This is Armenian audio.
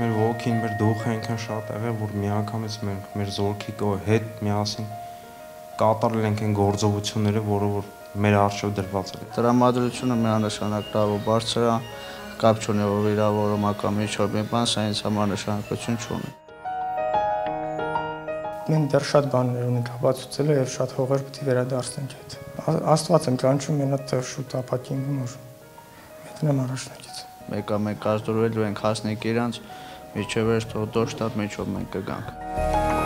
Մեր ոգին, մեր դուխը այնքան շատ եղել, որ միանգամից մենք մեր զորքի հետ միասին կատարել ենք այն գործողությունները, որը որ մեր արժեվ դրված էր։ Տրամադրությունը միանշանակ լավ ու բարձր է, կապ չունի որ վիրավորումական միջով մի բան, սա ինձ համար նշանակություն չունի։ Մենք դեռ շատ բաներ ունենք ապացուցել եւ շատ հողեր պետք է վերադարձնենք այդ։ Աստված եմ կանչում մենա շուտ ապակին որ մեկնեմ առաջնակից։ Մեկա մեկ կազդուրվելու ենք հասնենք իրանց, միջև էր թող դոշտատ միջով մենք կգանք։